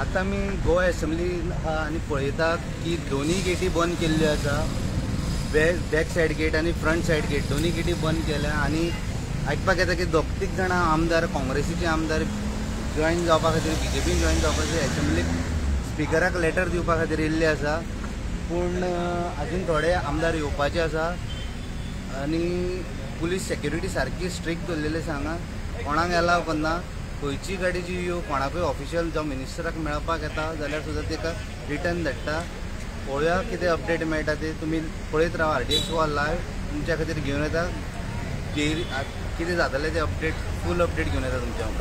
आता मी गोवा असेंब्ली आहा आनी पळयता की दोन्ही गेटी बंद केल्ल्यो आसा बॅक बॅक सायड गेट आनी फ्रंट सायड गेट दोन्ही गेटी बंद केल्या आनी आयकपाक येता की दोग तीग जाणां आमदार काँग्रेसीचे आमदार जॉईन जावपा खातीर बी जे पीन जॉईन जावपा खातीर असेंब्लीक स्पिकराक लेटर दिवपा खातीर येल्ले आसा. पूण आजून थोडे आमदार येवपाचे आसा. आनी पुलीस सेक्युरिटी सारकी स्ट्रिक्ट दवरलेली सांगा. कोणाक एलाव करना. खंयची गाडी जी येवं कोणाकूय ऑफिशियल जावं मिनिस्टराक मेळपाक येता जाल्यार सुद्दां ताका रिटर्न धाडटा. पळोवया कितें अपडेट मेळटा ते. तुमी पळयत रावा आर डी एक्स वा लायव्ह तुमच्या खातीर घेवन येता. कितें जातलें तें अपडेट फूल अपडेट घेवन येता तुमच्या वांगडा.